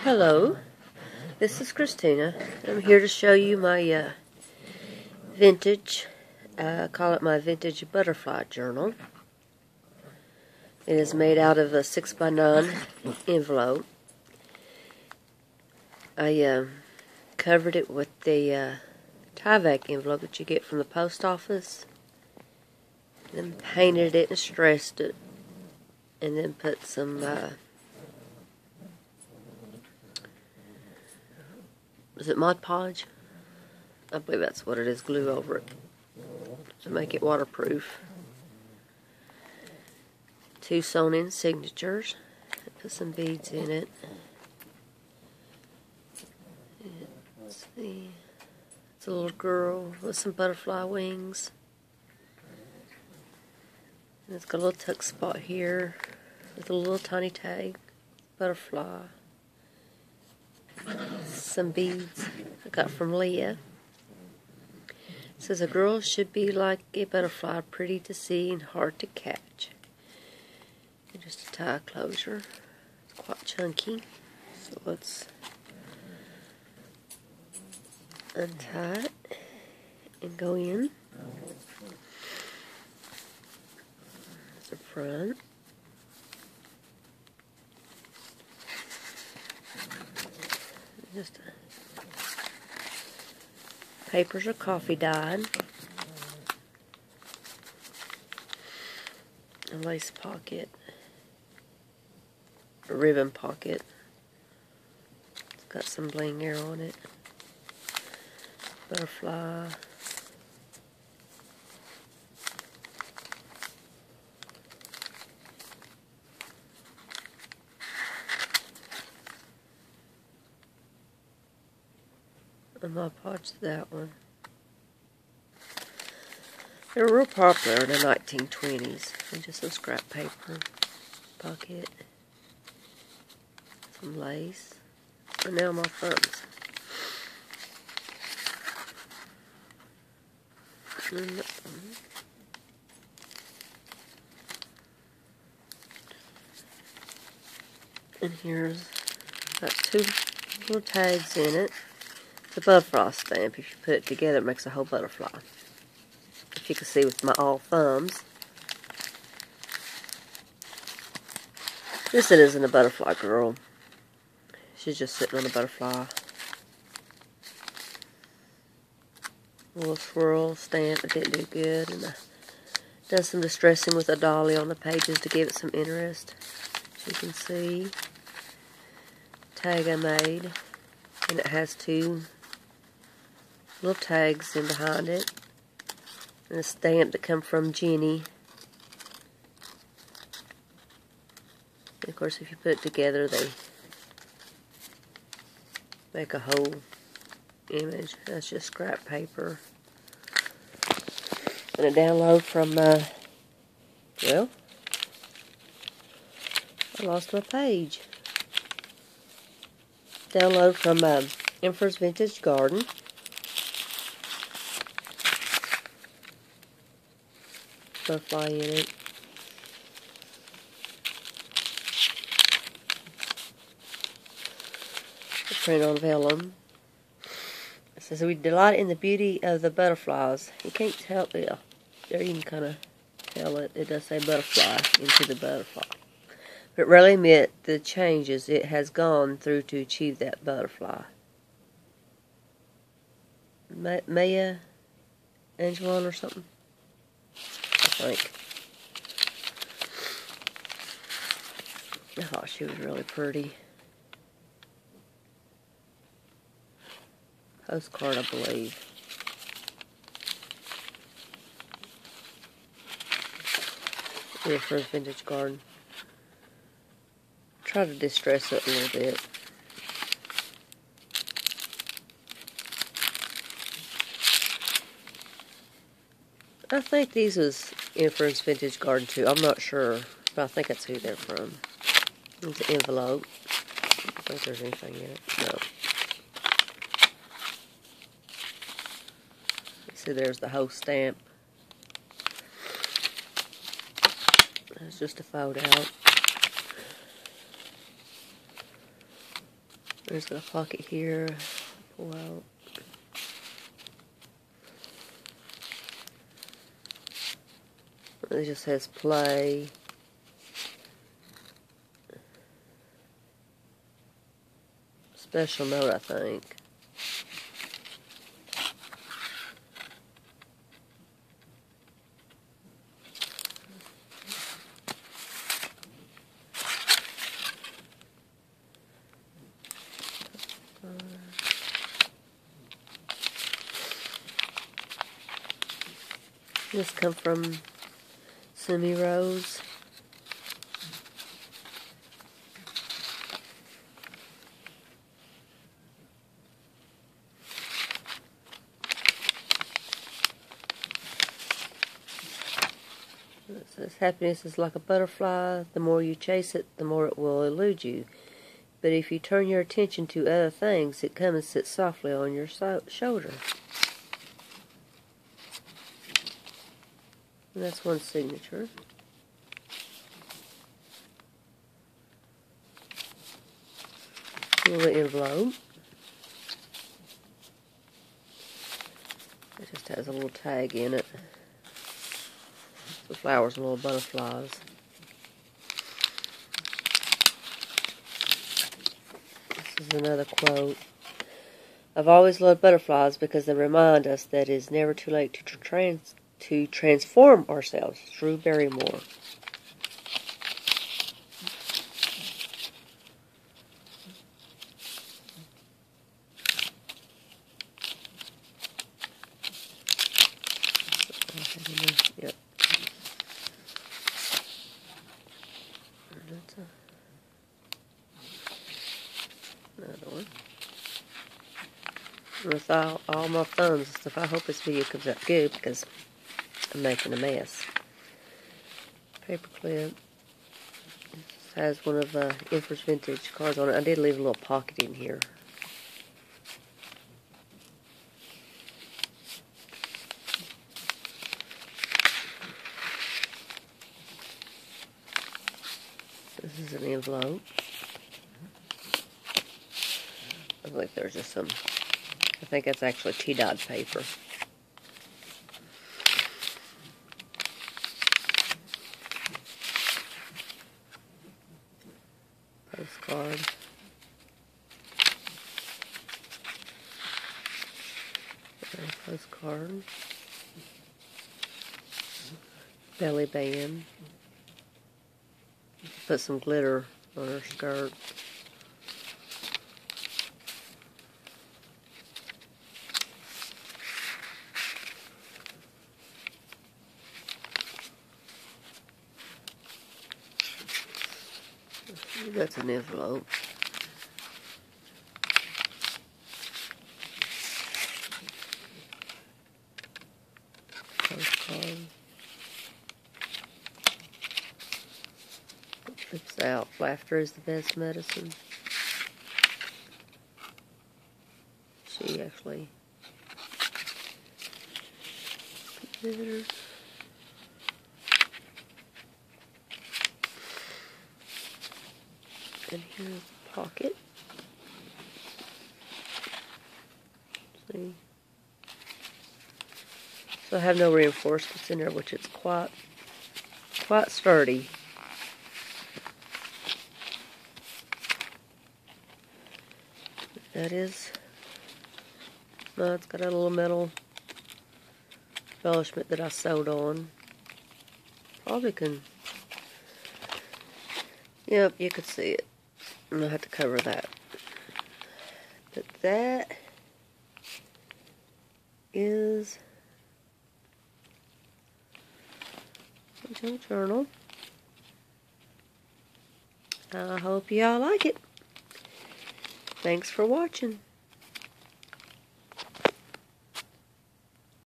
Hello, this is Christina. I'm here to show you my uh, vintage, uh, call it my vintage butterfly journal. It is made out of a 6x9 envelope. I uh, covered it with the uh, Tyvek envelope that you get from the post office. Then painted it and stressed it. And then put some uh, Is it Mod Podge? I believe that's what it is, glue over it to make it waterproof. Two sewn in signatures. Put some beads in it. It's, it's a little girl with some butterfly wings. And it's got a little tuck spot here with a little tiny tag, butterfly some beads I got from Leah. Says a girl should be like a butterfly, pretty to see and hard to catch. And just a tie closure. It's quite chunky. So let's untie it and go in. the front. Just papers are coffee dyed. A lace pocket. A ribbon pocket. It's got some bling here on it. Butterfly. And Mod Podge that one. They were real popular in the 1920s. And just some scrap paper, pocket, some lace, and now my thumbs. And, and here's got two little tags in it the butterfly stamp. If you put it together, it makes a whole butterfly. If you can see with my all thumbs. This isn't a butterfly girl. She's just sitting on a butterfly. Little swirl stamp that didn't do good. And I done some distressing with a dolly on the pages to give it some interest. As you can see. Tag I made. And it has two little tags in behind it. And a stamp that come from Jenny. And of course, if you put it together, they make a whole image. That's just scrap paper. And a download from, uh, well, I lost my page. Download from uh, Emperor's Vintage Garden. Butterfly in it. Print on vellum. It says, we delight in the beauty of the butterflies. You can't tell, yeah, there you can kind of tell it. It does say butterfly into the butterfly. But really admit the changes it has gone through to achieve that butterfly. Maya Angelou or something like I thought she was really pretty. Postcard, I believe. Here for a vintage garden. Try to distress it a little bit. I think these was Emperor's Vintage Garden too. I'm not sure, but I think that's who they're from. It's an envelope. I don't think there's anything in it. No. See, there's the whole stamp. That's just a fold out. There's a pocket here. Pull out. It just says play. Special note, I think. This come from Simi Rose. It says happiness is like a butterfly. The more you chase it, the more it will elude you. But if you turn your attention to other things, it comes and sits softly on your so shoulder. That's one signature. Little envelope. It just has a little tag in it. The flowers and little butterflies. This is another quote. I've always loved butterflies because they remind us that it is never too late to trans to transform ourselves. Drew Barrymore. Yep. Another one. With all, all my thumbs and stuff, I hope this video comes out good because Making a mess. Paper clip. This has one of uh, Emperor's Vintage cards on it. I did leave a little pocket in here. This is an envelope. I think there's just some, I think that's actually T-dot paper. Postcard. postcard. Belly band. Put some glitter on her skirt. That's an envelope. Postcard. Flips out. Laughter is the best medicine. She actually visitors. And here's the pocket. See? So I have no reinforcements in there, which is quite, quite sturdy. That is, no, it's got a little metal embellishment that I sewed on. Probably can, yep, you could see it. I'm going to have to cover that. But that is a junk journal. I hope y'all like it. Thanks for watching.